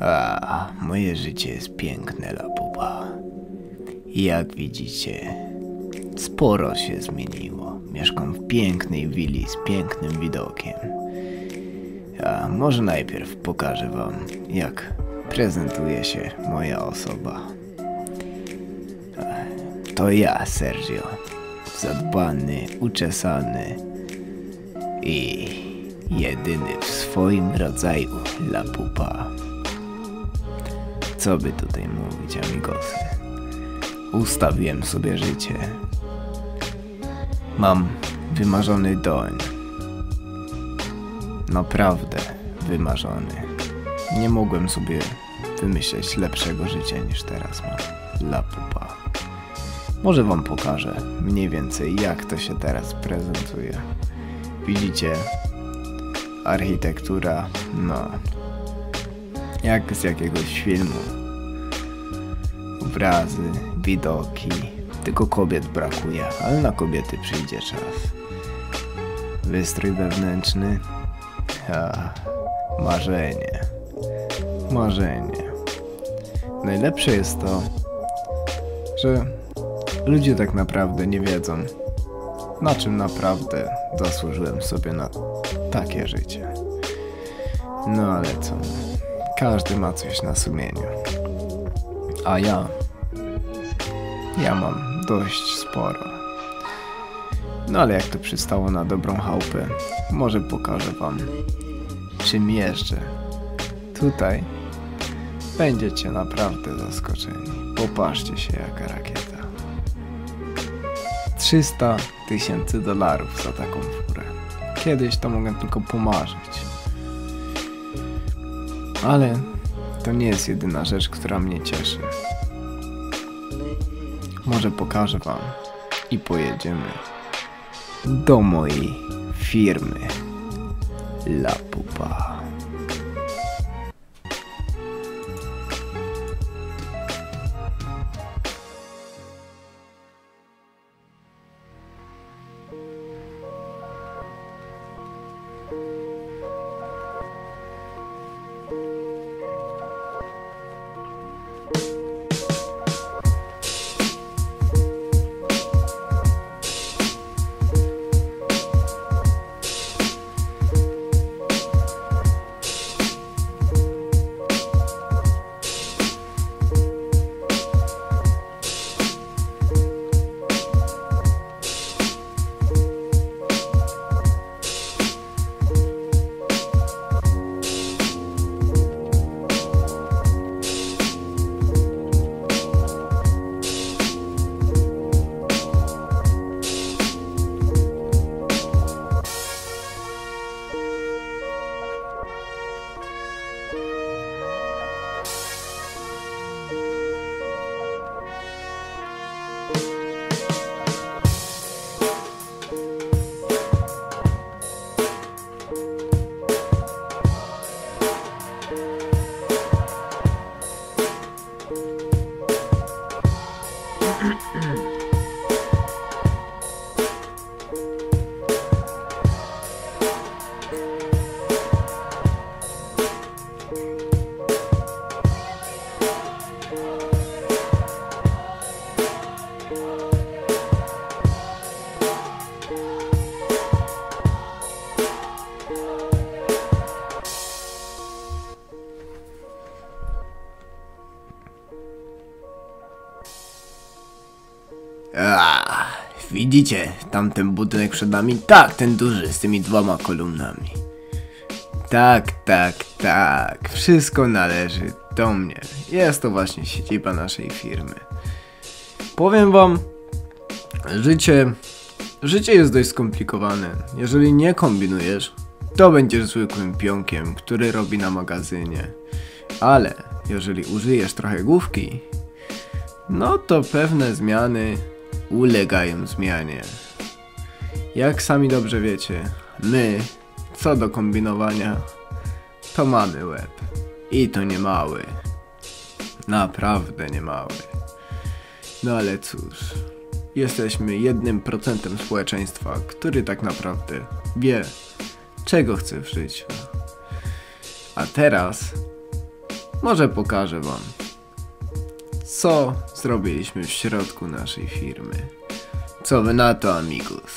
A, moje życie jest piękne, lapupa. Jak widzicie, sporo się zmieniło. Mieszkam w pięknej willi z pięknym widokiem. A może najpierw pokażę wam, jak prezentuje się moja osoba. To ja, Sergio. Zadbany, uczesany i jedyny w swoim rodzaju lapupa. Co by tutaj mówić, amigosy? Ustawiłem sobie życie. Mam wymarzony doń. Naprawdę wymarzony. Nie mogłem sobie wymyśleć lepszego życia niż teraz mam. La pupa. Może wam pokażę mniej więcej jak to się teraz prezentuje. Widzicie? Architektura, no, jak z jakiegoś filmu. Obrazy, widoki. Tylko kobiet brakuje, ale na kobiety przyjdzie czas. Wystrój wewnętrzny. A, marzenie. Marzenie. Najlepsze jest to, że ludzie tak naprawdę nie wiedzą, na czym naprawdę zasłużyłem sobie na takie życie. No ale co? Każdy ma coś na sumieniu. A ja. Ja mam dość sporo. No ale jak to przystało na dobrą chałupę, może pokażę wam, czym jeżdżę. Tutaj będziecie naprawdę zaskoczeni. Popatrzcie się, jaka rakieta. 300 tysięcy dolarów za taką furę. Kiedyś to mogę tylko pomarzyć. Ale to nie jest jedyna rzecz, która mnie cieszy. Może pokażę wam i pojedziemy do mojej firmy La Pupa. Widzicie tamten budynek przed nami? Tak, ten duży z tymi dwoma kolumnami. Tak, tak, tak. Wszystko należy do mnie. Jest to właśnie siedziba naszej firmy. Powiem wam, życie. Życie jest dość skomplikowane. Jeżeli nie kombinujesz, to będziesz zwykłym pionkiem, który robi na magazynie. Ale jeżeli użyjesz trochę główki, no to pewne zmiany ulegają zmianie. Jak sami dobrze wiecie, my, co do kombinowania, to mamy łeb. I to nie mały. Naprawdę nie mały. No ale cóż, jesteśmy jednym procentem społeczeństwa, który tak naprawdę wie, czego chce w życiu. A teraz może pokażę wam, co zrobiliśmy w środku naszej firmy. Co wy na to, amigos?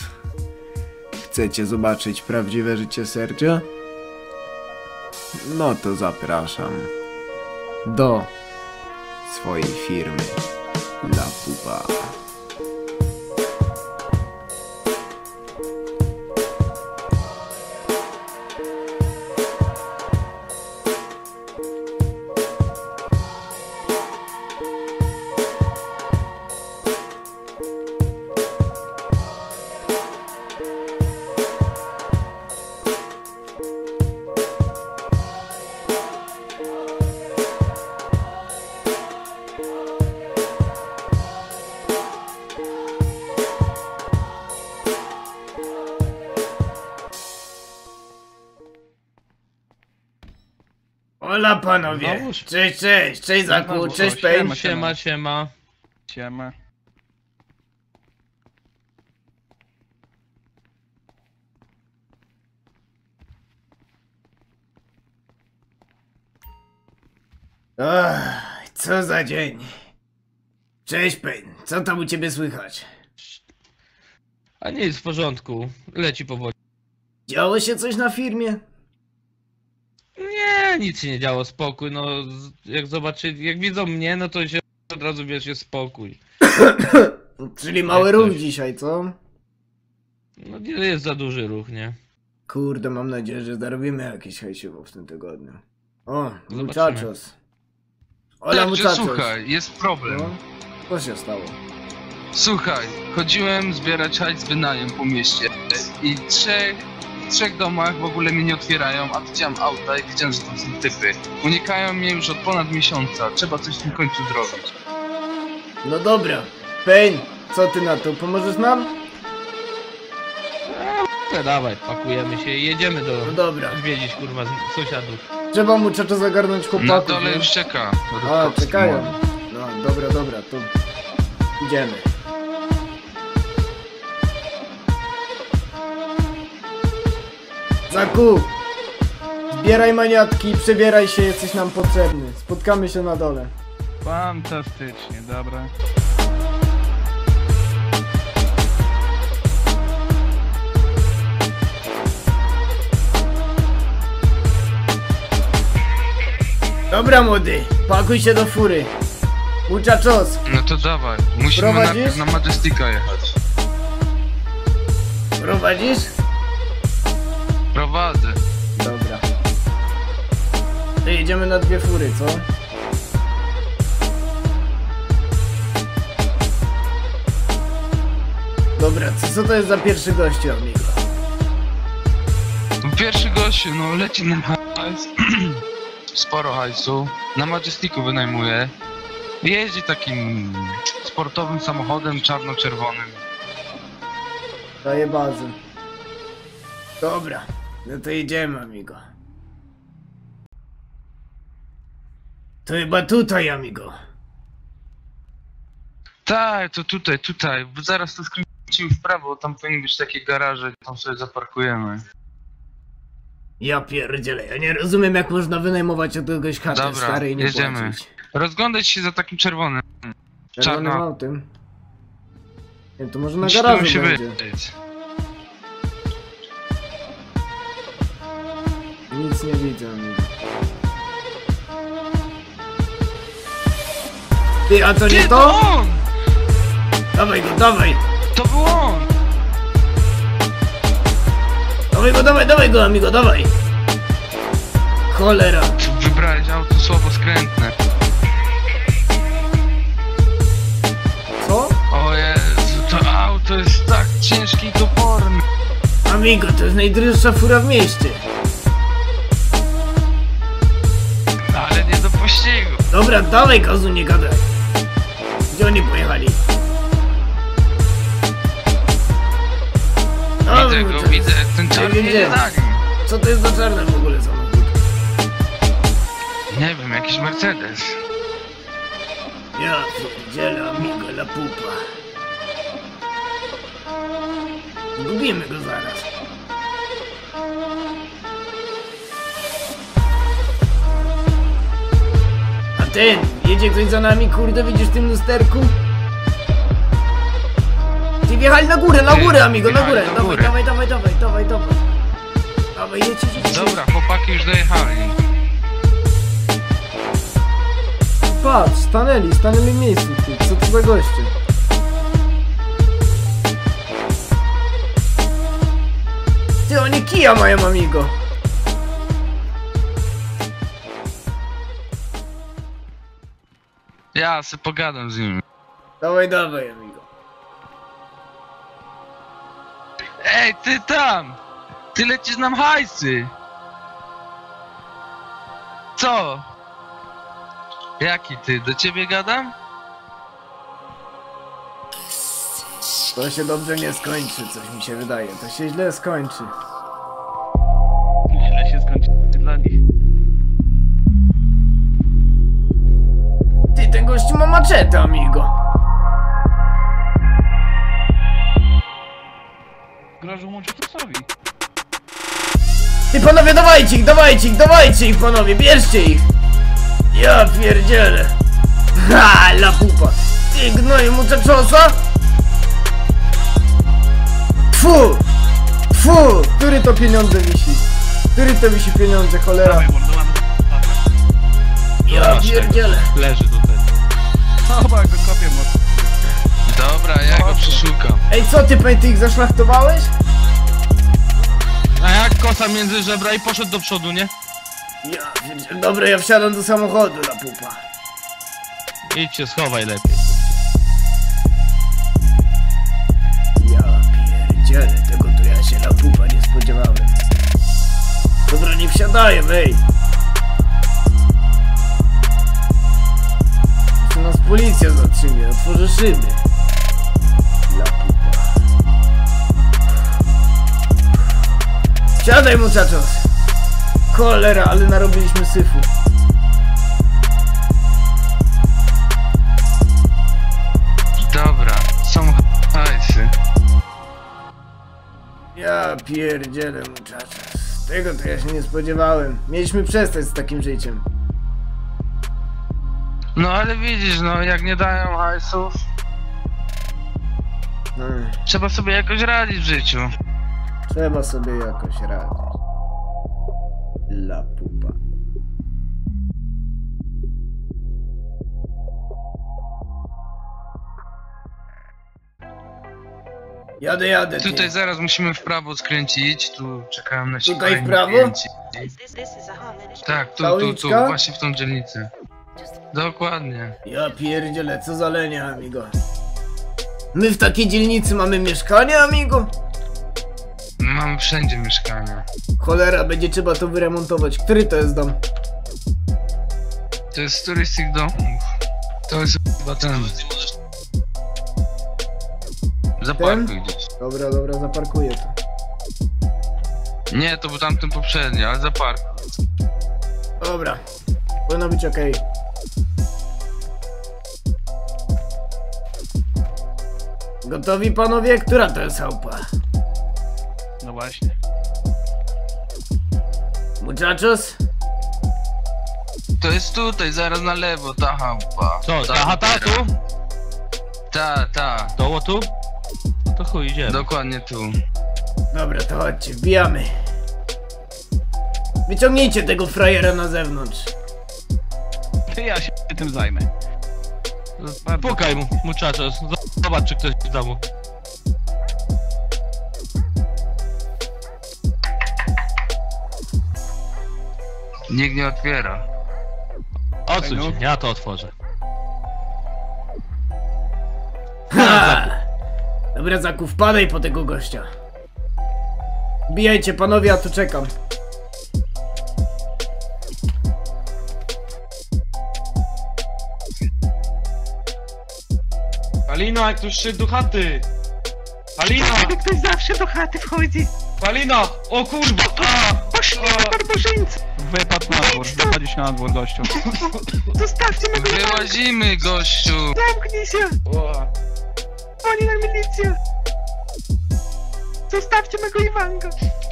Chcecie zobaczyć prawdziwe życie Sergio? No to zapraszam do swojej firmy La Pupa. Panowie! Znowuż? Cześć, cześć! Cześć Zaku, cześć coś. Pejn! Siema, siema, siema. Siema. Ach, co za dzień! Cześć Pejn, co tam u ciebie słychać? A nie jest w porządku. Leci powoli. Działo się coś na firmie? Nie, nic się nie działo, spokój. No, jak zobaczyli, jak widzą mnie, no to się od razu wiesz, jest spokój. Czyli mały Jak ruch coś. dzisiaj, co? No nie jest za duży ruch, nie? Kurde, mam nadzieję, że zarobimy jakieś hejsiwo w tym tygodniu. O, Zobaczymy. muchachos. Ola Sergio, muchachos. słuchaj, jest problem. No, co się stało? Słuchaj, chodziłem zbierać hajs z wynajem po mieście i trzech, trzech domach w ogóle mnie nie otwierają, a widziałem auta i widziałem, że tam są typy. Unikają mnie już od ponad miesiąca, trzeba coś w tym końcu zrobić. No dobra. Pejn, co ty na to? Pomożesz nam? No dawaj, pakujemy się i jedziemy do... No dobra. Odwiedzić, kurwa, z- sąsiadów. Trzeba muchacho zagarnąć chłopaków. Na dole nie? już czeka. A, czekają. No, dobra, dobra, to idziemy. Zaku! Zbieraj maniatki i przebieraj się, jesteś nam potrzebny. Spotkamy się na dole. Fantastycznie, dobra. Dobra, młody, pakuj się do fury. Muchachos, No to dawaj, musimy Prowadzisz? najpierw na Majestica jechać. prowadzisz? Prowadzę. Dobra. To jedziemy na dwie fury, co? Dobra, co, co to jest za pierwszy gościu, amigo? Pierwszy gościu, no leci na hajs. Sporo hajsu. Na Majesticu wynajmuje. Jeździ takim sportowym samochodem czarno-czerwonym. Daję bazę. Dobra, no to jedziemy, amigo. To chyba tutaj, amigo. Tak, to tutaj, tutaj. Zaraz to skręcimy w prawo, tam powinny być takie garaże, tam sobie zaparkujemy. Ja pierdzielę, ja nie rozumiem jak można wynajmować od kogoś chatę Dobra, stary i nie jedziemy. płacić. Rozglądać się za takim czerwonym. Czerwonym Czarno. autem. Nie, to może na garażu musi będzie. Nic nie widzę. Ty, a to nie Ty, to? on! Dawaj go, dawaj! To był on! Dawaj go, dawaj, dawaj go, amigo, dawaj! Cholera! Wybrałeś auto słabo skrętne. Co? O Jezu, to auto jest tak ciężkie i toporne. Amigo, to jest najdroższa fura w mieście. Pościgu. Dobra, dawaj gazu, nie gadaj. Gdzie oni pojechali? Widzę go, to- widzę. Ten czarny za nim. Co to jest za czarne w ogóle samochód? Nie wiem, jakiś Mercedes. Ja pierdzielę, amigo, la pupa. Zgubimy go zaraz. Ten, jedzie ktoś za nami, kurde, widzisz w tym lusterku? Ty wjechali na górę, na Ty, górę, amigo, na górę. Dawaj, górę. dawaj, dawaj, dawaj, dawaj, dawaj. Dawaj, jedź, jedź, jedź. Dobra, chłopaki już dojechali. Patrz, stanęli, stanęli w miejscu, ty, co to za goście? Ty, oni kija mają, amigo. Ja se pogadam z nimi. Dawaj, dawaj, amigo. Ej, ty tam! Ty lecisz nam hajsy! Co? Jaki ty? Do ciebie gadam? To się dobrze nie skończy, coś mi się wydaje. To się źle skończy. Ty, ten gościu ma maczetę, amigo. Grożą mu Czutusowi. Ty, panowie, dawajcie ich, dawajcie ich, dawajcie ich, panowie, bierzcie ich. Ja pierdzielę. Ha, la pupa. Ty, gnoju muczaczosa? Tfu! Tfu! Który to pieniądze wisi? Który to wisi pieniądze, cholera? Ja pierdzielę. Leży. Dobra, go kopię mocno. Dobra, ja go przeszukam. Ej, co ty, pej, ty ich zaszlachtowałeś? A jak kosa między żebra i poszedł do przodu, nie? Ja pierdzielę. Dobra, ja wsiadam do samochodu, la pupa. Idź się schowaj lepiej. Ja pierdzielę, tego to ja się na pupa nie spodziewałem. Dobra, nie wsiadaję, ej! Policja zatrzymie, otworzę szyby. Wsiadaj, muchachos! Cholera, ale narobiliśmy syfu. Dobra, są hajsy. Ja pierdzielę, muchachos. Tego to ja się nie spodziewałem. Mieliśmy przestać z takim życiem. No ale widzisz, no jak nie dają hajsów, Hmm. trzeba sobie jakoś radzić w życiu. Trzeba sobie jakoś radzić. La pupa. Jadę, jadę. ty. Tutaj zaraz musimy w prawo skręcić, tu czekałem na Tutaj siebie. w prawo? This, this is a harmony. Tak, tu, tu, tu, właśnie w tą dzielnicę. Dokładnie. Ja pierdzielę, co za lenia, amigo. My w takiej dzielnicy mamy mieszkanie, amigo? Mamy wszędzie mieszkania. Cholera, będzie trzeba to wyremontować. Który to jest dom? To jest któryś z tych domów. To jest chyba ten. Zaparkuj gdzieś. Dobra, dobra, zaparkuję to. Nie, to był tamten poprzedni, ale zaparkuj. Dobra. Powinno być okej. Gotowi panowie? Która to jest chałupa? No właśnie. Muchachos? To jest tutaj, zaraz na lewo, ta chałupa. Co, Ta ta chata tu? Ta, ta. To tu? No to chuj, idziemy. Dokładnie tu. Dobra, to chodźcie, wbijamy. Wyciągnijcie tego frajera na zewnątrz. Ja się tym zajmę. Bardzo. Pukaj mu, muchachos. Zobacz, czy ktoś w domu. Nikt nie otwiera. Odsuń się, ja to otworzę. Ha! Dobra, Zaku, wpadaj po tego gościa. Bijajcie, panowie, ja tu czekam. Palino, jak tu szczyt do chaty! Palino! Ktoś zawsze do chaty wchodzi. Palino! O kurwa! A! Poślij barbarzyńcy. Wypadł na dwór, wypadł się na dwór gościu. Zostawcie mego Iwanka. Wyłazimy, gościu! Zamknij się. Oni na milicję. Zostawcie mego Iwanka.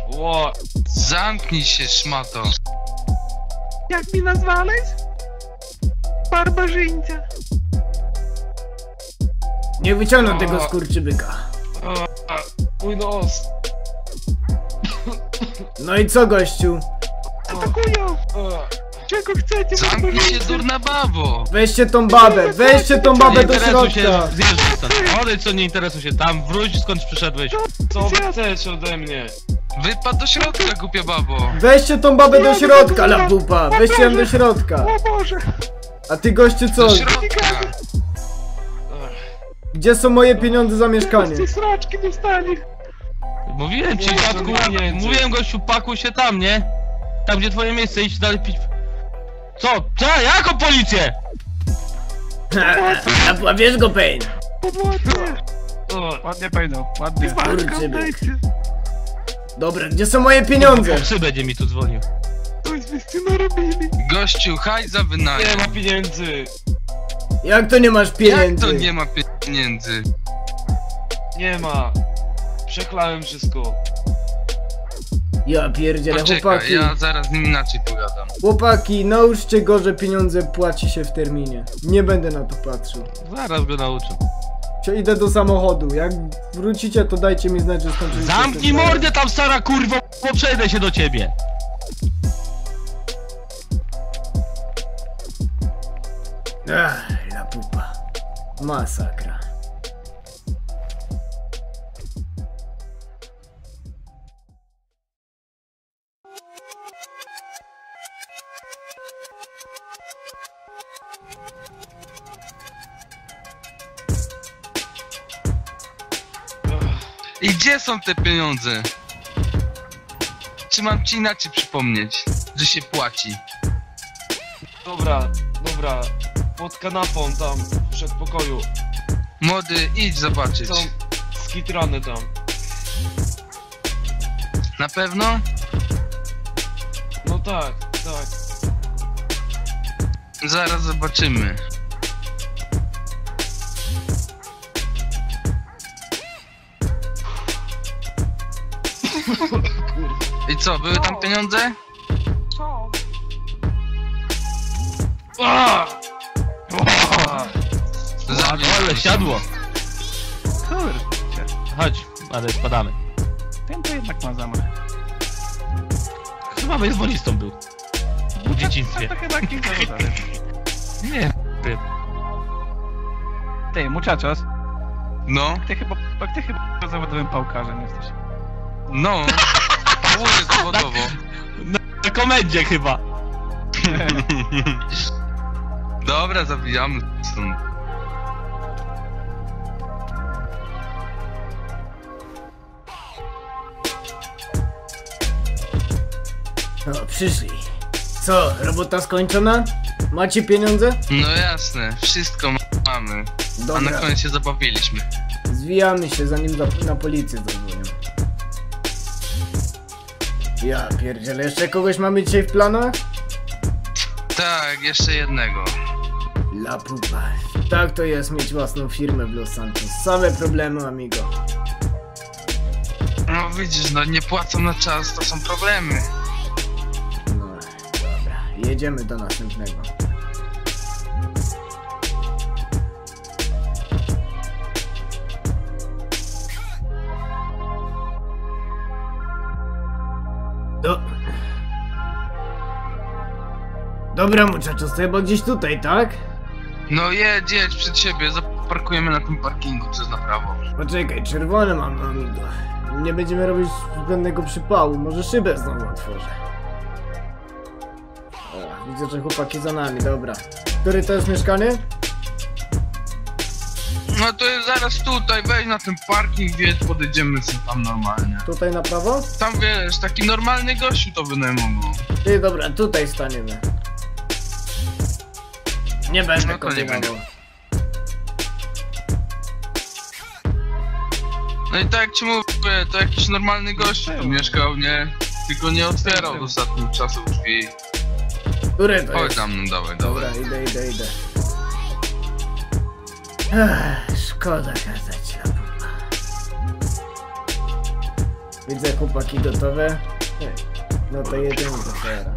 Ło! Zamknij się, szmato. Jak mi nazwałeś? Barbarzyńca. Nie wyciągnę tego skurczybyka. Mój nos. No i co, gościu? Atakują. Czego chcecie, Zamknij się, durna babo! Weźcie tą babę, weźcie tą babę do interesuj się, środka. stąd. Odejdź co nie interesuj się tam, wróć skąd przyszedłeś. Co wy chcecie ode mnie? Wypadł do środka, głupia babo! Weźcie tą babę do środka, la pupa. Weźcie ją do środka. O Boże. A ty, gościu, co? Do środka! Gdzie są moje pieniądze za mieszkanie? Ty sraczki dostali. Mówiłem ci, dziadku, to mówiłem gościu, pakuj się tam, nie? Tam gdzie twoje miejsce, idź dalej pić. Co? Co? Jaką policję? A wiesz go, Pain. Pomocy. Ładnie pejdą, ładnie. Kurczę. Dobra, gdzie są moje pieniądze? Psy będzie mi tu dzwonił. Coś byście narobili. Gościu, haj za wynajem! Nie ma pieniędzy! Jak to nie masz Jak pieniędzy? to nie ma pieniędzy? Nie ma! Przeklałem wszystko. Ja pierdzielę, Poczekaj, chłopaki. ja zaraz z nim inaczej pogadam. Chłopaki, nauczcie go, że pieniądze płaci się w terminie. Nie będę na to patrzył. Zaraz go nauczę. Cio, idę do samochodu. Jak wrócicie, to dajcie mi znać, że skończyliście. Zamknij mordę tam stara kurwo, bo przejdę się do ciebie. Ach, la pupa. Masakra. I gdzie są te pieniądze? Czy mam ci inaczej przypomnieć, że się płaci? Dobra, dobra. Pod kanapą tam, w przedpokoju. Młody, idź zobaczyć. Są skitrany tam. Na pewno? No tak, tak. Zaraz zobaczymy. I co, były tam pieniądze? Co? Zabij. Ale siadło. Kurczę. Chodź, ale spadamy. Ten to jednak ma zamach. Chyba bejsbolistą był. W dzieciństwie. To chyba kilka rodzajów. Nie. Ty, muchachos, No, ty chyba, ty chyba zawodowym pałkarzem jesteś. no. Mówię zawodowo. Na komendzie chyba. Dobra, zabijamy stąd. O, przyszli. Co, robota skończona? Macie pieniądze? No jasne, wszystko ma- mamy. A na Dobra, koniec się zabawiliśmy. zwijamy się zanim za, na policję zadzwonią. Ja pierdzielę, jeszcze kogoś mamy dzisiaj w planach? Tak, jeszcze jednego. La pupa. Tak to jest mieć własną firmę w Los Santos. Same problemy, amigo. No widzisz, no nie płacą na czas, to są problemy. Jedziemy do następnego. Do... Dobra, muchachos, to chyba gdzieś tutaj, tak? No jedź, jedź przed siebie, zaparkujemy na tym parkingu, co jest na prawo. Poczekaj, czerwone mam, amigo. Nie będziemy robić zbędnego przypału, może szybę znowu otworzę. Widzę, że chłopaki za nami, dobra. Który to jest mieszkanie? No to jest zaraz tutaj, wejdź na ten parking, wiesz, podejdziemy sobie tam normalnie. Tutaj na prawo? Tam wiesz, taki normalny gościu to wynajmował. Ty, dobra, tutaj staniemy. Nie będę No kombinował. No i tak jak ci mówię, to jakiś normalny gościu tu mieszkał, nie? Tylko nie otwierał od ostatnich czasów drzwi. Który to Chodź jest? tam, no dawaj, Dobra, dawaj. idę, idę, idę. Ech, szkoda kazać na pupa. Widzę chłopaki gotowe. Ej, No to jedziemy do fera.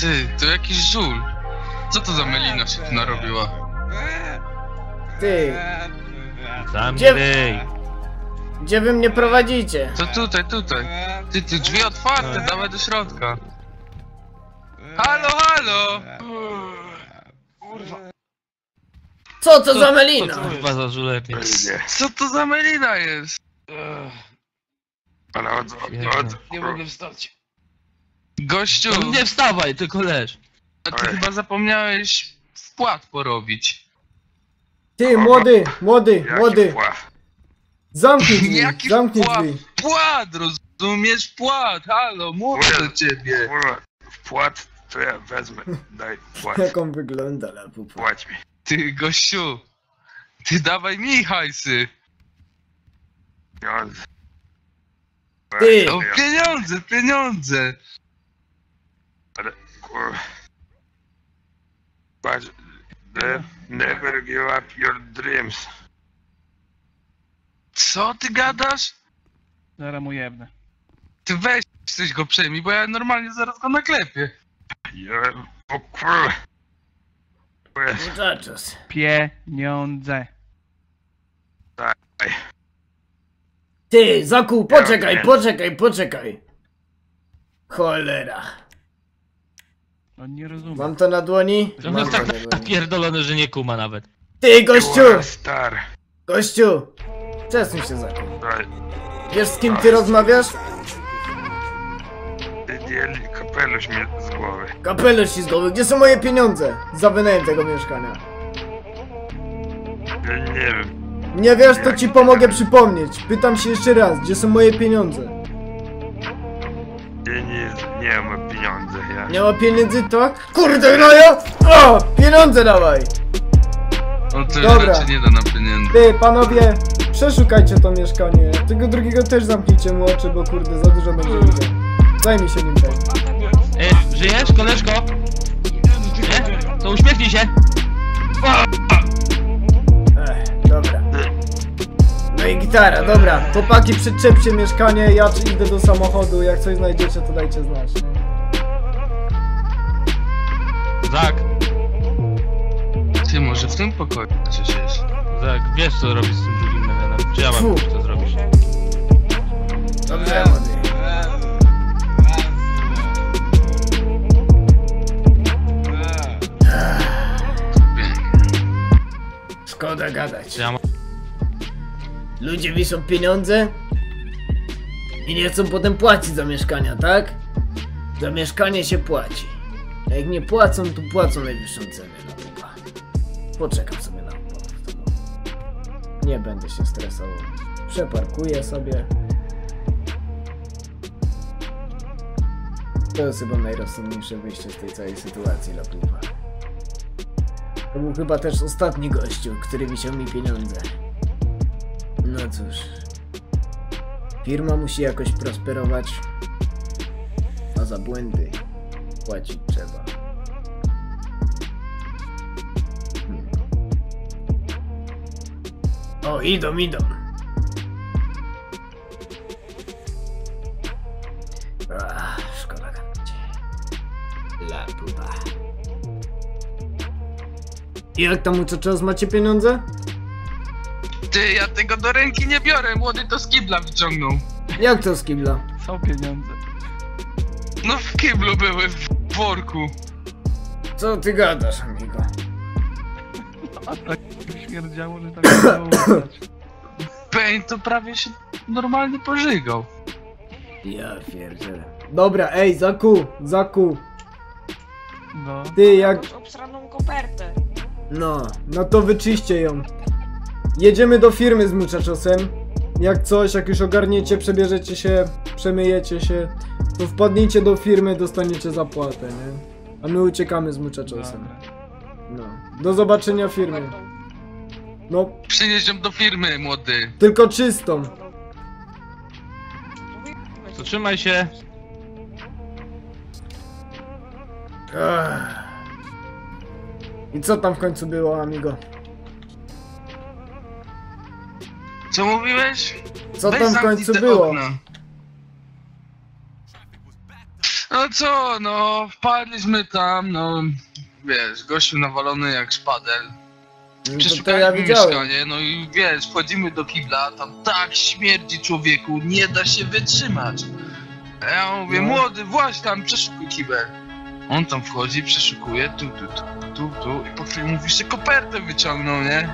Ty, to jakiś żul. Co to za melina się tu narobiła? Ty, ryj. gdzie wy mnie prowadzicie? To tutaj, tutaj. Ty, ty, drzwi otwarte, dawaj do środka. Halo, halo! Co to za melina? chyba za żulepiec? Co to za melina jest? Ale od, Nie mogę wstać. Gościu, No Nie wstawaj, tylko leż. a ty chyba zapomniałeś wpłat porobić. Ty, młody, młody, młody. Zamknij drzwi, Jaki zamknij wpłat? drzwi. Płat, rozumiesz? Płat, halo, mówię do ciebie. Kurwa, wpłat to ja wezmę. Daj wpłat. Jak on wygląda, pupa. Płać mi. Ty, gościu, ty dawaj mi hajsy. Pieniądze. Ty! O, pieniądze, pieniądze. Ale kurwa. Patrz. Ne, never give up your dreams. Co ty gadasz? Zaraz mu jebnę. Ty weź coś go przejmij, bo ja normalnie zaraz go naklepię. Ja, o. Kurwa, Muchachos. Pieniądze. Ty, Zaku, poczekaj, poczekaj, poczekaj. Cholera. On nie rozumie. Mam to na dłoni? On Mam jest to tak na dłoni. napierdolony, że nie kuma nawet. Ty, gościu! kurwa, star. Gościu! Przesuń się, Zaku. Daj, Wiesz z kim ty rozmawiasz? Kapelusz mi z głowy. Kapelusz ci z głowy, gdzie są moje pieniądze? Za wynajem tego mieszkania. Ja nie wiem. Nie wiesz, to ci pomogę przypomnieć. Pytam się jeszcze raz, gdzie są moje pieniądze? Ja nie, nie mam pieniędzy. Ja. Nie ma pieniędzy, tak? Kurde, no ja! O! Pieniądze dawaj! On to Dobra. raczej nie da nam pieniędzy. Ty, panowie, przeszukajcie to mieszkanie. Tego drugiego też zamknijcie mu oczy, bo kurde, za dużo będzie widział. Zajmij się nim tak. Żyjesz, koleżko? Nie? To uśmiechnij się. Ech, dobra. No i gitara, dobra. Chłopaki, przyczepcie mieszkanie, ja idę do samochodu. Jak coś znajdziecie, to dajcie znać. Zak, Ty, może w tym pokoju coś jest. Zak, wiesz co robisz z tym drugim memenem. Czy ja mam Fu. to zrobić? Dobrze. Szkoda gadać. Czy ja mam... Ludzie wiszą pieniądze i nie chcą potem płacić za mieszkania, tak? Za mieszkanie się płaci. A jak nie płacą, to płacą najwyższą cenę na pupa. Poczekam sobie na domu. Nie będę się stresował. Przeparkuję sobie. To jest chyba najrozsądniejsze wyjście z tej całej sytuacji dla pupa. To był chyba też ostatni gościu, który wisiał mi pieniądze. No cóż. Firma musi jakoś prosperować. A za błędy płacić trzeba. Hmm. O, idą, idą. Ach, szkoda gadać. La pupa. I Jak tam muchachos macie pieniądze? Ty, ja tego do ręki nie biorę, młody to z kibla wyciągnął. Jak to z kibla? Są pieniądze. No w kiblu były, w worku. Co ty gadasz, amigo? A tak śmierdziało, że tak nie. Pain to prawie się normalnie pożygał. Ja pierdzielę. Dobra, ej, Zaku, Zaku, No. ty jak... Obsraną kopertę. No, no to wyczyście ją. Jedziemy do firmy z muchachosem. Jak coś, jak już ogarniecie, przebierzecie się, przemyjecie się, to wpadnijcie do firmy, dostaniecie zapłatę, nie? A my uciekamy z muchachosem. Dobra. No. Do zobaczenia w firmie. No, Przynieś ją do firmy, młody. tylko czystą. To trzymaj się. I co tam w końcu było, amigo? Co mówiłeś? Co Weź tam w zamknij końcu te było? okna. No co, no, wpadliśmy tam, no, wiesz, gościu nawalony jak szpadel. No to, to Przeszukaliśmy ja widziałem. mieszkanie, no i wiesz, wchodzimy do kibla, tam tak śmierdzi człowieku, nie da się wytrzymać. A ja mówię, No. młody, właśnie tam, przeszukuj kibel. On tam wchodzi, przeszukuje, tu, tu, tu, tu, tu, i po chwili mówi, że kopertę wyciągnął, nie?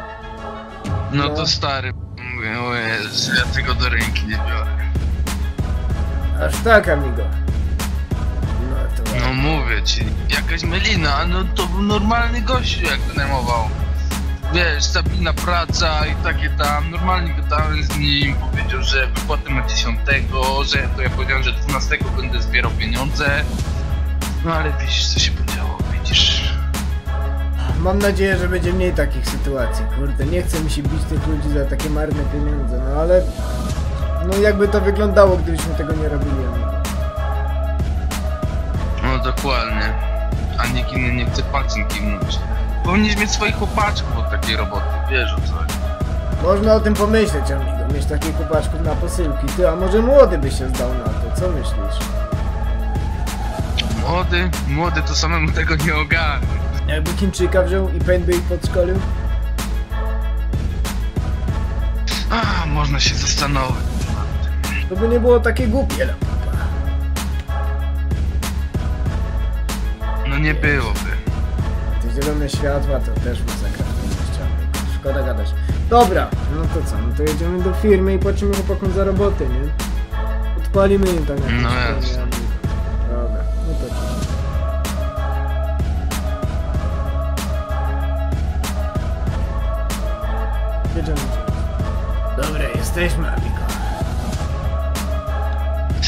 No No. to stary, mówię, o Jezu, ja tego do ręki nie biorę. Aż tak, amigo. No to No mówię ci, jakaś melina, no to był normalny gościu jak wynajmował. Wiesz, stabilna praca i takie tam, normalnie gadałem z nim, powiedział, że wypłatę ma 10, że to ja powiedziałem, że 12 będę zbierał pieniądze. No ale widzisz co się podziało, widzisz. Mam nadzieję, że będzie mniej takich sytuacji. Kurde, nie chcę mi się bić tych ludzi za takie marne pieniądze, no ale... No jakby to wyglądało, gdybyśmy tego nie robili, amigo. No dokładnie. A nikt inny nie chce palcem kiwnąć. Powinieneś mieć swoich chłopaczków od takiej roboty, wiesz o co. Można o tym pomyśleć, amigo. Mieć takich chłopaczków na posyłki. Ty, a może młody by się zdał na to, co myślisz? Młody, młody to samemu tego nie ogarnie. Jakby Chińczyka wziął i Paint by ich podszkolił? A, można się zastanowić. To by nie było takie głupie, no. No nie byłoby. Te zielone światła to też tym mieście, amigo. Szkoda gadać. Dobra, no to co? No to jedziemy do firmy i płacimy chłopakom za robotę, nie? Odpalimy im tam jakieś No jasne. Jesteśmy, amigo.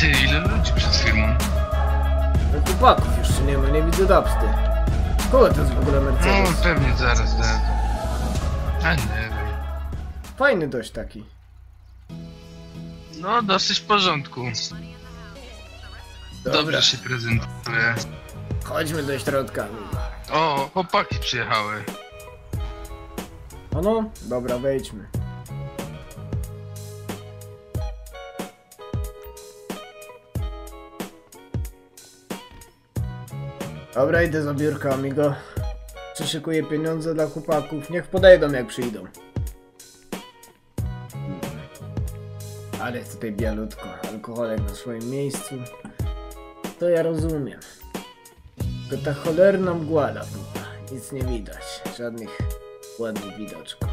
Ty, ile ludzi przed firmą? No chłopaków jeszcze nie ma, nie widzę dapsty. Kogo to jest w ogóle No, Mercedes? pewnie zaraz jadę. A nie wiem. Fajny dość taki. No, dosyć w porządku. Dobra, Dobrze się prezentuje. chodźmy do środka. O, chłopaki przyjechały. Ano? Dobra, wejdźmy. Dobra, idę za biurko, amigo. Przyszykuję pieniądze dla chłopaków. Niech podejdą jak przyjdą. Ale tutaj bialutko. Alkoholek na swoim miejscu. To ja rozumiem. Tylko ta cholerna mgła na pupa. Nic nie widać. Żadnych ładnych widoczków.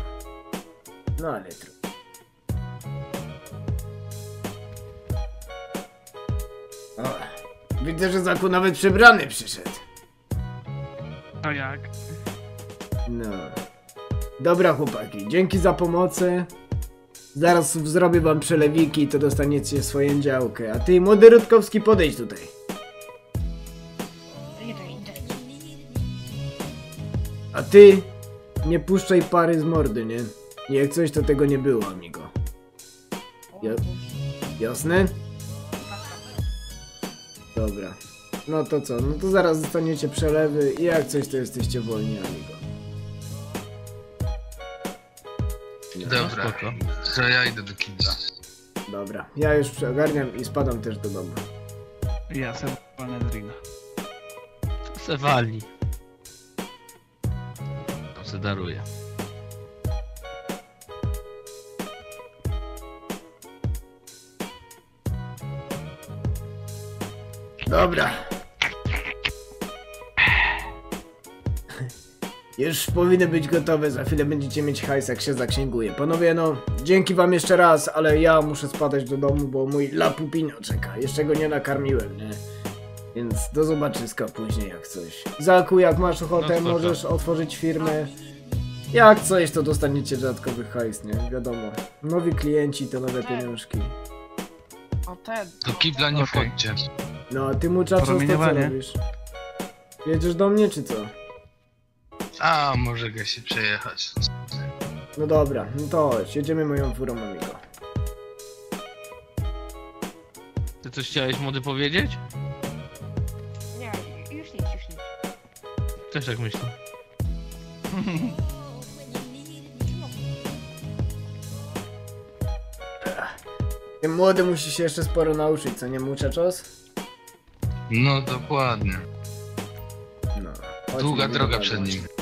No ale trudno. O, widzę, że Zaku nawet przebrany przyszedł. A jak? No. Dobra chłopaki, dzięki za pomocę. Zaraz zrobię wam przelewiki i to dostaniecie swoją działkę. A ty, młody Rutkowski, podejdź tutaj. A ty, nie puszczaj pary z mordy, nie? Jak coś, to tego nie było, amigo. Ja... Jasne? Dobra. No to co? No to zaraz dostaniecie przelewy i jak coś, to jesteście wolni, amigo. Dobra, spoko. to ja idę do kibla. Dobra, ja już przeogarniam i spadam też do domu. Ja sobie walnę drina. Se wali. To se daruje. Dobra. Już powinny być gotowe, za chwilę będziecie mieć hajs, jak się zaksięguje. Panowie, no, dzięki wam jeszcze raz, ale ja muszę spadać do domu, bo mój lapupino czeka. Jeszcze go nie nakarmiłem, nie? Więc do zobaczyska później, jak coś. Zaku, jak masz ochotę, No możesz otworzyć firmę. Jak coś, to dostaniecie dodatkowy hajs, nie? Wiadomo. Nowi klienci to nowe pieniążki. O ten. Do kibla nie Okej. wchodźcie. No, a ty muchaczos, to co robisz? Jedziesz do mnie, czy co? A, może ga się przejechać. No dobra, no to chodź, jedziemy moją furą, amigo. Ty coś chciałeś młody powiedzieć? Nie, już nic, już nic. Też tak myślę. Ten młody musi się jeszcze sporo nauczyć, co nie muchaczos? No dokładnie. No. Chodźmy Długa droga przed nim.